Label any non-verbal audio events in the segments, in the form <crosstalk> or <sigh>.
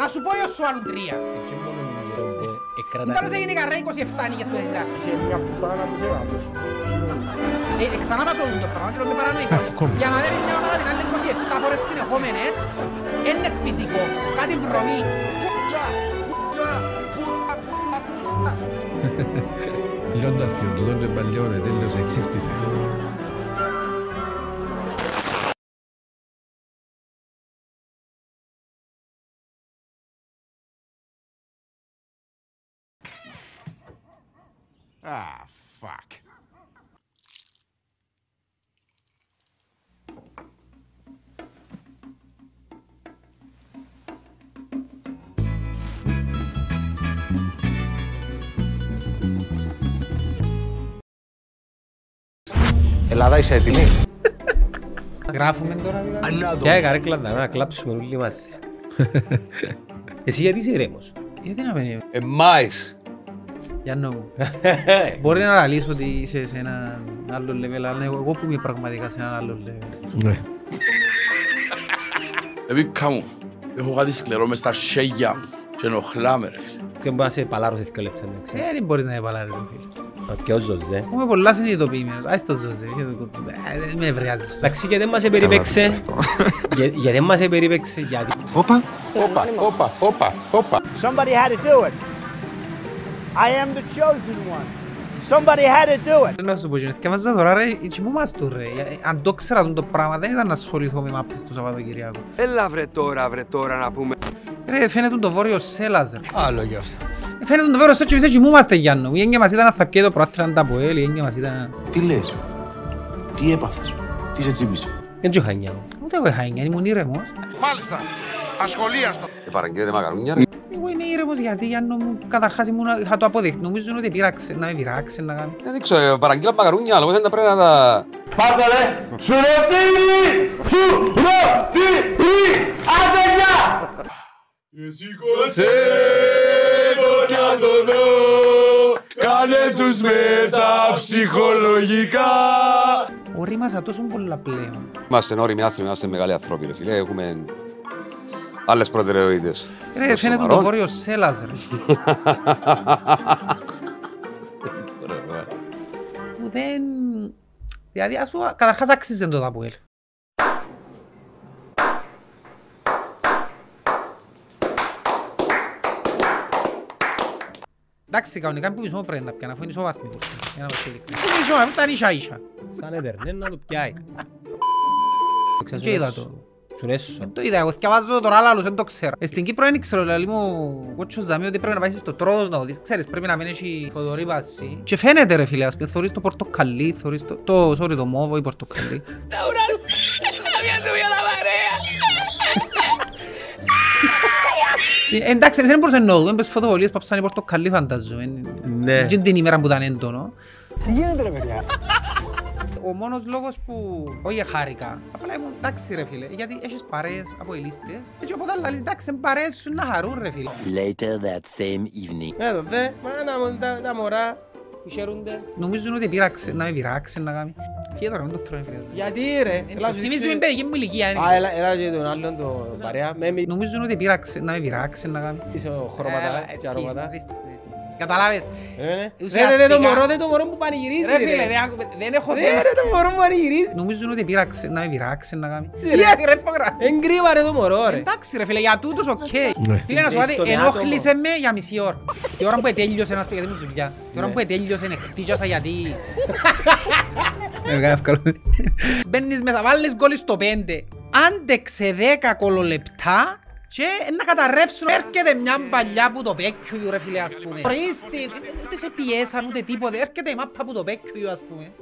Να σου πω εγώ σου άλλουν τρία. Και μόνο με τον καιρό που εκκρατά Τέλος την- έγινε η καρρέ 27 νίκες που δεν Είχε μια πουτάνα που φέραμε. Ε, ξανά μας όλουν το πράγμα και το με παρανοϊκό. Για να δέρει μια ομάδα την άλλη 27 φορές συνεχόμενες, είναι φυσικό. Κάτι βρωμεί. Μιλώντας και ο τούτον και παλιόν, τέλος εξήφτησε. Ah, fuck. Ελλάδα είσαι έτοιμη; Γράφουμε τώρα δηλαδή. Ποια καρέκλα να να κλάψουμε όλοι μαζί. <laughs> Εσύ γιατί είσαι ήρεμος; Γιατί να πένει; Εμάης. Γιάννο μου. <laughs> Μπορεί να αναλύσω ότι είσαι σε ένα άλλο level, αλλά εγώ που είμαι πραγματικά σε ένα άλλο level. Ναι. Επίκα μου, έχω κάτι σκληρό μες στα σέγια μου και ενοχλάμε ρε φίλε. Και μπορεί να σε παλάρω σε δύο λεπτά εντάξει. Ε, δεν μπορείς να επαλάρεις τον φίλο. Μα Ποιος ζωζέ. Είμαι πολλά συνειδητοποιημένος. Άις το ζωζέ. Ε, Δεν με ευρεάζεις τώρα. Εντάξει γιατί δεν μας επεριπέξε. Για- Γιατί δεν μας επεριπέξε. Γιατί. Όπα, όπα, όπα, όπα. Somebody had to do it. I am the chosen one. Somebody had to do it. Να σου πω, και βάζα τώρα ρε, έτσι μου μας του ρε. Ε, Αν το ξέρα τον το πράγμα, δεν ήταν να ασχοληθώ με μάπες του Σαββατοκυριακού. Έλα βρε τώρα, βρε τώρα να πούμε. Ρε, φαίνεται το βόρειο Σέλας ρε. Άλλο για αυτά. Ε, Φαίνεται το βόρειο Σέλας και εμείς έτσι μου είμαστε Γιάννο. Η έννοια μας ήταν να θα πιέ το προάθλημα τα ποέλ, η έννοια μας ήταν... Τι λες, τι έπαθες, τι σε τσίπησε. Δεν τσο χανιά μου. Ούτε εγώ είχα έννοια, ήμουν ήρεμος. Μάλιστα, ασχολίαστο. Ε, παραγγείλετε μαγαρούνια ρε. Εγώ είμαι ήρεμος γιατί Γιάννο μου καταρχάς ήμουν, είχα το αποδεχτεί. Νομίζω ότι πειράξε, να με πειράξε να κάνει. Δεν ξέρω, παραγγείλα μαγαρούνια, αλλά δεν πρέπει να τα... Πάτε ρε. Σου ρωτήρι. Σου ρωτήρι. Άντε γεια. Σε το κι αν το δω, κάνε τους μεταψυχολογικά. Ορίμασα τόσο πολλά πλέον. Είμαστε όριμοι άνθρωποι, είμαστε μεγάλοι άνθρωποι ρε φίλε, έχουμε άλλες προτεραιότητες. Ρε, Το φαίνεται το σοβαρό. βόρειο Σέλας ρε. Ωραία, ωραία. Που δεν... Δηλαδή, ας πούμε, καταρχάς άξιζε το Ταποέλ. Εντάξει, κανονικά που μισό πρέπει να πιάνε, αφού είναι ισοβάθμι. Για να μας ειλικρινείς. Που μισό, αφού ήταν ίσα ίσα. Σαν έτερνε να το πιάει. Και είδα το. Σου έσω. Δεν το είδα, εγώ θυκευάζω το τώρα άλλος, δεν το ξέρω. Ε, Στην Κύπρο δεν ξέρω, δηλαδή μου κότσος ζαμί ότι πρέπει να πάει στο τρόδο να το δεις. Ξέρεις, πρέπει να μην έχει φωτορύπαση. Και φαίνεται ρε φίλε, ας πούμε, θωρείς το πορτοκαλί, θωρείς το, το, sorry, το μόβο ή πορτοκαλί. Στη- Εντάξει, εμείς δεν μπορούσαμε να δούμε, πες φωτοβολίες που ψάνε πορτοκαλί φαντάζομαι. Ναι. Και την ημέρα που ήταν έντονο. Τι γίνεται ρε παιδιά; Ο μόνος λόγος που όχι χάρηκα, απλά ήμουν εντάξει ρε φίλε, γιατί έχεις παρέες από ελίστες, έτσι οπότε άλλα λες, εντάξει, είναι παρέες σου να χαρούν ρε φίλε. Later that same evening. Ναι, το δε, μάνα μου, τα- τα μωρά που χαίρονται. Νομίζουν ότι πειράξε, να με πειράξε να κάνει. Φύγε τώρα, μην το θρώει φίλε. Γιατί ρε, έλα σου Θυμίζει δείξει- με παιδική μου ηλικία. είναι. Α, έλα, έλα και τον άλλον το παρέα. Με μη- Νομίζουν ότι πειράξε, να με πειράξε να κάνει. είσαι ο χρώματα Έλα, και εκεί, αρώματα. Ρίστε, ρε. Καταλάβες; Ε, ναι. Ρε, Ουσιαστικά- ρε, ρε, το μωρό, δεν το μωρό που πανηγυρίζει. Ρε φίλε, δεν άκου- δεν έχω Ρε, θέμα. ρε, το μωρό που πανηγυρίζει. Νομίζουν ότι πειράξε, να με πειράξε να κάνει. ρε. Γιατί ρε φαγρά. Εν κρίμα ρε το μωρό ρε. Εντάξει ρε φίλε, για τούτους οκ. Ναι. Φίλε να σου πω Είσαι κάτι, στο ενόχλησε με για μισή ώρα. Την ώρα που ετέλειωσε ένας παιδί μου δουλειά. Την ώρα Ναι. που ετέλειωσε χτύσιασα γιατί... Μπαίνεις μέσα, βάλεις γκολ στο πέντε. Άντεξε δέκα κολολεπτά και να καταρρεύσουν. Έρχεται μια παλιά που το πέκκιου ρε φίλε ας πούμε. Χωρίς την... Ούτε σε πιέσαν ούτε τίποτε. Έρχεται η μάπα που το πέκκιου ας πούμε.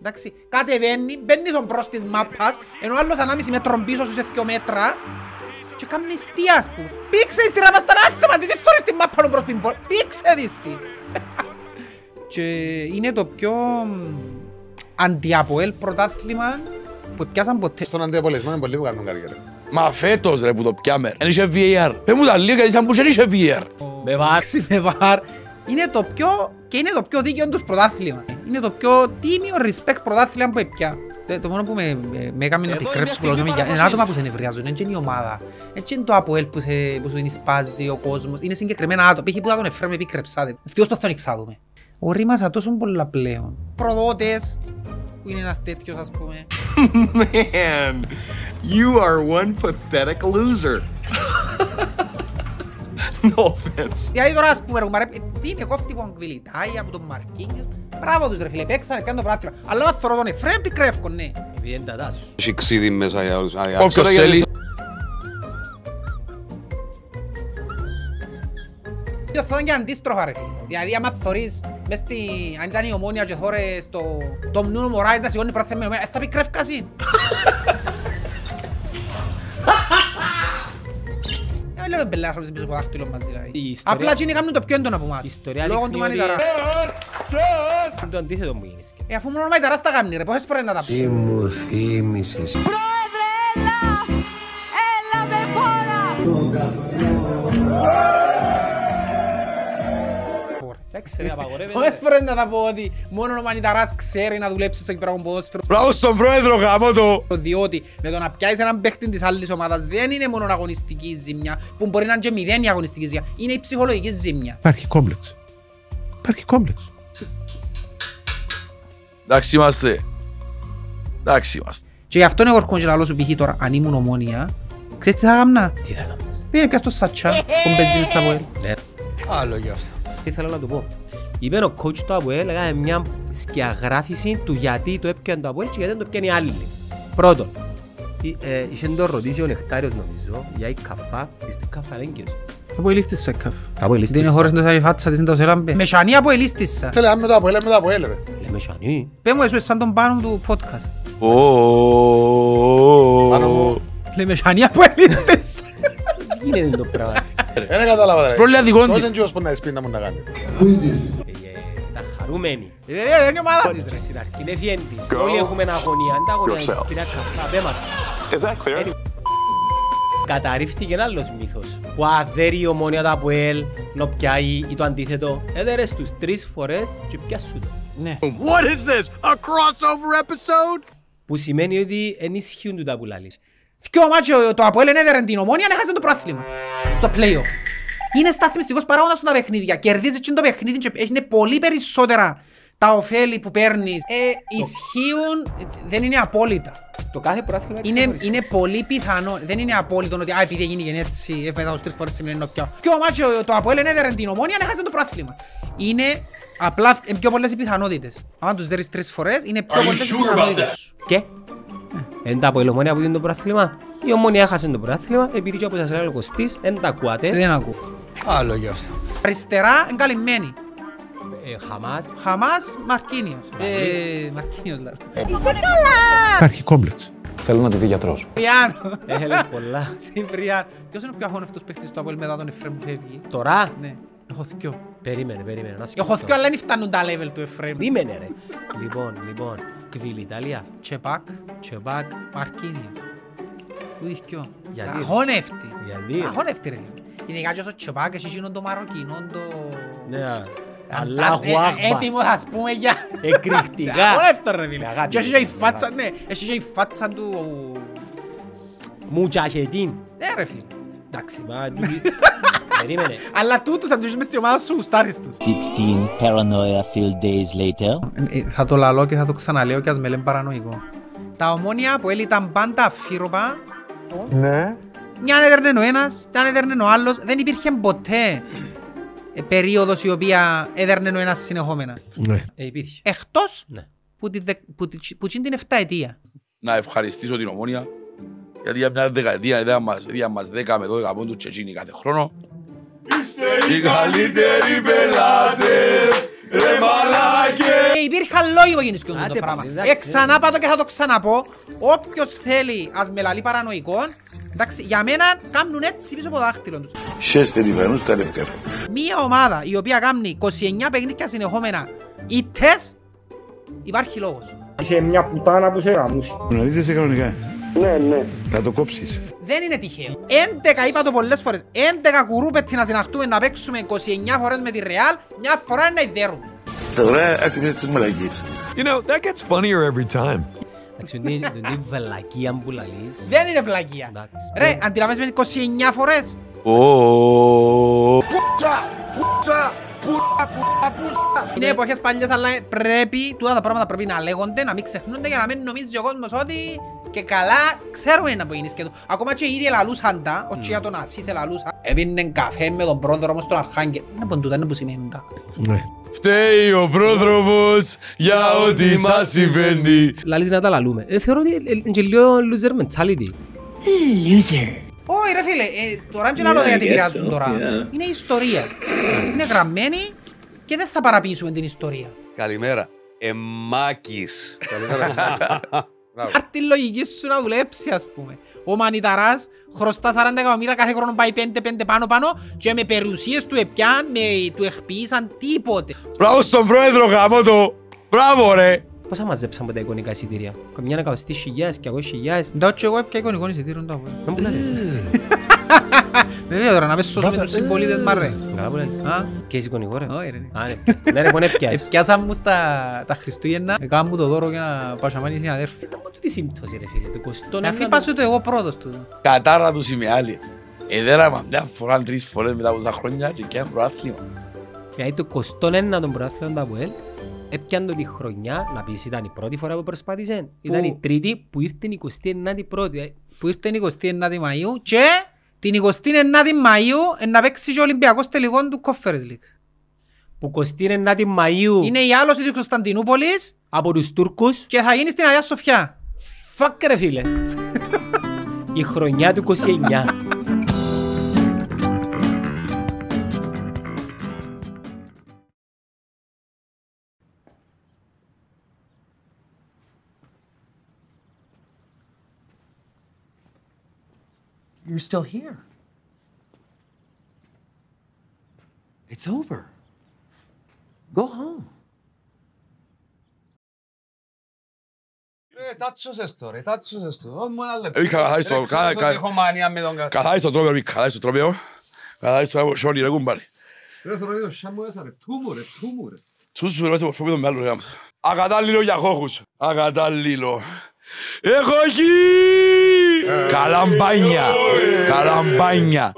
Εντάξει, κατεβαίνει, μπαίνεις ο μπρος της μάπας, ενώ ο άλλος ανάμιση μέτρων πίσω σου σε δυο μέτρα και κάνεις τι ας πούμε. Πήξε της τη ράπα στα άθεμα, τι δεν θωρείς την μάπα ο μπρος πριν πω. Πήξε της τη. <laughs> Και είναι το πιο αντιαποέλ πρωτάθλημα που πιάσαν ποτέ. Στον αντιαπολεσμό είναι πολλοί που κάνουν κάτι ρε. Μα φέτος ρε που το πιάμε. Εν είχε VAR. Πες μου τα λίγο γιατί σαν που δεν είχε VAR. Με βάρ. με βαρ. Είναι το πιο και είναι το πιο δίκαιο τους πρωτάθλημα. Είναι το πιο τίμιο respect πρωτάθλημα που έπια. Ε, Το μόνο που με, με, με έκαμε να επικρέψω πολλός με είναι άτομα που σε νευριάζουν, δεν είναι η ομάδα. Έτσι είναι το ΑΠΟΕΛ που, σε, που σου δίνει σπάζει ο κόσμος. Είναι συγκεκριμένα άτομα. Π.χ. που θα τον Εφραίμ επικρεψάτε. Ευτυχώς που θα τον εξάδουμε. Ορίμασα τόσο πολλά πλέον. Προδότες, που είναι ένας τέτοιος ας πούμε. <laughs> Man, you are one pathetic loser. <laughs> no offense. Γιατί τώρα ας πούμε ρε κουμπάρε, ε, τι με κόφτει που αγγβιλιτάει από τον Μαρκίνιος. Μπράβο τους ρε φίλε, παίξανε, κάνουν το πράθυρο. Αλλά αν θωρώ τον Εφραίμ επικρεύκω, ναι. Επειδή είναι τα τάσου. Έχει ξύδι μέσα για όλους. Α, για- Όποιος ξέρω γιατί- θέλει. Και θα ήταν και αντίστροφα ρε φίλε. Δηλαδή άμα θωρείς μες στη... αν ήταν η ομόνια και θωρείς το... το μνούο μωράει να σηκώνει πράθυρο με ομένα, ε, θα πει κρεύκαση. <laughs> Ε, λέμε μπελά άνθρωποι πίσω από δάχτυλο μας δηλαδή. Η ιστορία- Απλά εκείνοι κάνουν το πιο έντονο από Η εμάς. ιστορία Λόγω του δείχνει ότι- Μανιταρά. Είναι το αντίθετο μου γίνεις. Ε, αφού μόνο ο Μανιταράς τα κάνει ρε, πόσες φορές να τα πει. μου θύμισες. Πρόεδρε, έλα! Έλα με φόρα! Εντάξει ρε, απαγορεύεται. Πόσες φορές να τα πω ότι μόνο ο Μανιταράς ξέρει να δουλέψει στο κυπριακό ποδόσφαιρο. Μπράβο στον πρόεδρο γάμο το. Διότι με το να πιάσεις έναν παίχτη της άλλης ομάδας δεν είναι μόνο αγωνιστική ζημιά που μπορεί να είναι και μηδέν η αγωνιστική ζημιά. Είναι η ψυχολογική ζημιά. Υπάρχει κόμπλεξ. Υπάρχει κόμπλεξ. Εντάξει είμαστε. Εντάξει είμαστε. Και γι' αυτό είναι ορκόν και λαλός σου π.χ. τώρα αν ήμουν ομόνια. Ξέρεις τι θα έκανα; Τι θα κάνεις. Πήγαινε πια στο Σατσά, τον παίζεις μες στα ποέλ. Ναι. Άλλο για αυτά. Τι θέλω να του πω. Είπε ο coach του ΑΠΟΕΛ, έκανε μια σκιαγράφηση του γιατί το έπιανε το ΑΠΟΕΛ και γιατί δεν το πιάνει άλλοι. Πρώτον, η- ε, είχε το ρωτήσει ο Νεκτάριος νομίζω για η καφά, είστε καφαλέγγιος. Από ελίστης σε καφ. ΑΠΟΕΛ Δεν είναι χώρες να η φάτσα της είναι το σελάμπε. Με σανί από ελίστησα. Θέλε, αν μετά από έλε, μετά από έλε, ρε. Λέμε σανί. Πες μου εσύ σαν τον πάνω του podcast. Πάνω μου. Λέμε σανί από ελίστησα. Πώς γίνεται το πράγμα. Δεν κατάλαβα, ρε. Πρόλε αδικών Ποιος της. είναι κύριος που να σπίτι να μου να κάνει. Ε, ε, Τα χαρούμενοι. Ε, ε, Είναι η ομάδα της Και ρε. στην αρχή είναι φιέντης. Όλοι έχουμε αγωνία. Αν τα αγωνία είναι σπίτι καφά, πέ μας. Anyway. Καταρρίφθηκε ένα άλλος μύθος. Που αδέρει η ομόνια του ΑΠΟΕΛ, να πιάει ή το αντίθετο. Έδερες τους τρεις φορές και πιάσου το. Ναι. What is this? A crossover episode? Που σημαίνει ότι ενισχύουν του τα που λαλείς. Δυο μάτσο το Αποέλ ενέδερε την ομόνια, έχασε το πράθλημα. Στο play-off. Είναι σταθμιστικός παράγοντας στα παιχνίδια. Κερδίζεις και το παιχνίδι και είναι πολύ περισσότερα τα ωφέλη που παίρνεις. Ε, ισχύουν, δεν είναι απόλυτα. Το κάθε πρόθυμα Είναι, είναι πολύ πιθανό, δεν είναι απόλυτο ότι α, επειδή έγινε έτσι, έφερα τους τρεις φορές σημαίνει να πιάω. Και ο μάτσο το Αποέλ ενέδερε την ομόνια, έχασε το πράθλημα. Είναι απλά ε, πιο πολλές οι πιθανότητες. Αν τους δέρεις τρεις φορές, είναι πιο πολλές οι πιθανότητες σου. Και; Εν τα από η ομόνια που είναι το πρόθυμα. Η ομόνια έχασε το πρόθυμα επειδή και όπως σας έλεγα ο Κωστής, εν τα ακούατε. Δεν ακούω. Άλλο για αυτά. Αριστερά, εγκαλυμμένη. Ε, Χαμάς, Χαμάς, Μαρκίνιος. Ε, Μαρκίνιος λέω. Υπάρχει κόμπλεξ. Θέλω να τη δει γιατρός. Φριάνο. έχελε πολλά. <laughs> Συμπριάν. Ποιος είναι ο πιο αγώνευτος παίκτης του Αποέλ μετά τον Εφραίμ που φεύγει; Τώρα, Ναι. Έχω θκιο. περίμενε, περίμενε, να σκεφτώ. Έχω θκιο αλλά δεν φτάνουν τα level του Εφραίμ. Περίμενε ρε. Λοιπόν, λοιπόν, Κβίλ Ιταλία, Τσεπάκ, Τσεμπάκ, Μαρκίνιος. Που είσαι θκιο. Γιατί, ρε; Αγώνευτη. γιατί ρε; Αγώνευτη ρε. Ειδικά και στο Τσεπάκ έχει εκείνον το Μαροκινό το... Ναι, Ε, Αλλάχου ε, Άκμπα. Έτοιμος ας πούμε για... Εκρηκτικά. <laughs> Αγώνευτο ρε φίλε. Αγάπη, Και έχει και η αγάπη. φάτσα, ναι. Έχει και η φάτσα του... Μουτσασετίν. Ναι ρε φίλε. Εντάξει, μα τούτη- <laughs> Περίμενε. <laughs> Αλλά τούτους αν τους είσαι μες στην ομάδα σου γουστάρεις τους. 16 paranoia filled days later. Ε, Θα το λαλώ και θα το ξαναλέω και ας με λένε παρανοϊκό. Τα ομόνια που ήταν πάντα αφύροπα, Ναι. μια έδερνε ο ένας, μια έδερνε ο άλλος, δεν υπήρχε ποτέ ε, περίοδος η οποία έδερνε ο ένας συνεχόμενα. Ναι. Ε, υπήρχε. Εκτός Ναι. που, τη, δε- που, τη- που την 7 ετία. Να ευχαριστήσω την Ομόνια γιατί για μια δεκαετία είδα μας, είδα μας 10 με 12 πόντους και εκείνοι κάθε χρόνο. Είστε οι καλύτεροι πελάτες, ρε μαλάκες. Και υπήρχαν λόγοι που γίνεις και το Άντε, πράγμα. παιδί, εντάξει, Ε, ξανά πάω το και θα το ξαναπώ. Όποιος θέλει ας με λαλεί παρανοϊκό, εντάξει, για μένα κάνουν έτσι πίσω από το δάχτυλο τους. Σέστε τη βενούς τα λεπτά. Μία ομάδα η οποία κάνει 29 παιχνίδια συνεχόμενα ήττες, υπάρχει λόγος. Είσαι μια πουτάνα που σε γαμούσε. Να δείτε σε κανονικά. Ναι, ναι. Να το κόψεις. Δεν είναι τυχαίο. 11 είπα το πολλές φορές. 11 κουρούπετοι να συναχτούμε να παίξουμε 29 φορές με τη Ρεάλ, μια φορά να ιδέρουμε. Τώρα άκουσε τις μαλακίες. You know, that gets funnier every time. Εντάξει, είναι είναι βλακία που λαλείς. Δεν είναι βλακία. Εντάξει. Ρε, αντιλαμβάνεσαι με 29 φορές. Πούτσα! Πούτσα! Πούτσα! Πούτσα! Πούτσα! Είναι εποχές παλιές, αλλά πρέπει, τούτα τα πράγματα πρέπει να λέγονται, να μην ξεχνούνται για να μην νομίζει ο κόσμος ότι και καλά ξέρουμε να γίνει σκέτο. Ακόμα και οι ίδιοι λαλούσαν τα, όχι για τον Ασίς λαλούσαν. Έπινεν καφέ με τον πρόδωρο όμως τον Αρχάγγελ. Είναι πον τούτα, είναι που σημαίνουν τα. Φταίει ο πρόδρομος για ό,τι σας συμβαίνει. Λαλείς να τα λαλούμε. Ε, Θεωρώ ότι είναι και λίγο loser mentality. Όχι ρε φίλε, ε, τώρα και λαλώ γιατί πειράζουν τώρα. Είναι ιστορία. Είναι γραμμένη και δεν θα παραποιήσουμε την ιστορία. Καλημέρα. Εμάκης. <laughs> Άρτη λογική σου να δουλέψει ας πούμε. Ο Μανιταράς χρωστά 40 εκατομμύρια κάθε χρόνο πάει 5-5 πάνω πάνω και με περιουσίες του επιάν, με, του εκποίησαν τίποτε. Μπράβο στον πρόεδρο γάμο το. Μπράβο ρε. Πόσα μαζέψαμε τα εικονικά εισιτήρια; Καμιά εκατοστή χιλιάδες και εγώ χιλιάδες. Εντάξει εγώ έπια εικονικό εισιτήριο το αγώνα. Δεν μου λες. Βέβαια τώρα να πες σώσουμε τους συμπολίτες μας ρε. Καλά που λες. Α, Και είσαι εικονικό ρε. όχι ρε. Α, ναι. Ναι ρε, πονέ πιάσεις. Πιάσαν μου στα τα Χριστούγεννα, έκαναν μου το δώρο για να πάω σαμάνι συναδέρφη. Ήταν από τούτη σύμπτωση ρε φίλε. Το κοστό Να φύγει πάσου το εγώ πρώτος του. Κατάρα τους είμαι άλλοι. Εδέραμε μια φορά, τρεις φορές μετά από τα χρόνια και και προάθλημα. Δηλαδή το κοστό ένα των προάθλων του Αποέλ έπιαν το τη χρονιά, να πεις ήταν η πρώτη φορά που προσπάθησε, ήταν η τρίτη που ήρθε η 29η πρώτη. Ε, Που ήρθε η 29η Μαΐου και την 29η Μαΐου ε, να παίξει και ο Ολυμπιακός τελικών του Conference League. Που 29η Μαΐου Είναι η άλωση της Κωνσταντινούπολης από τους Τούρκους. και θα γίνει στην Αγία Σοφιά. Φακ ρε φίλε. <laughs> η χρονιά του 29. You're still here. It's over. Go home. Ρε, τάτσωσες το ρε, τάτσωσες το. Όχι μόνο ένα λεπτό. Ε, καθάρισε το, Ρε, ξέρω κα- ότι κα- Έχω μανία με τον καθένα. Καθάρισε το τρόπαιο, Μίκ, καθάρισε το τρόπαιο. Καθάρισε το σιόνι ρε κουμπάρι. Ρε, θέλω το σάμου μέσα ρε, τούμου ρε, τούμου ρε. Σου σου ρε, μορφό με τον άλλο ρε γάμος. Ακατάλληλο για χώχους. Ακατάλληλο. Έχω εκεί! calambaña, calambaña.